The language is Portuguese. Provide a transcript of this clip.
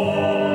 Senhor.